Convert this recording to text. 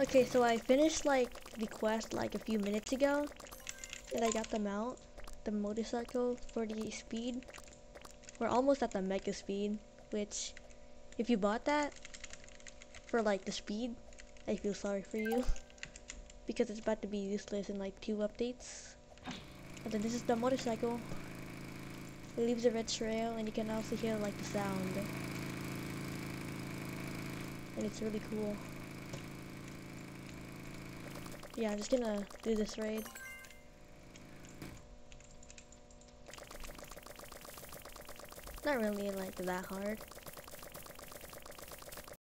Okay, so I finished like the quest like a few minutes ago, and I got the mount, the motorcycle for the speed. We're almost at the mega speed, which, if you bought that for like the speed, I feel sorry for you because it's about to be useless in like two updates. And then this is the motorcycle. It leaves a red trail, and you can also hear like the sound, and it's really cool. Yeah, I'm just gonna do this raid. Not really like that hard.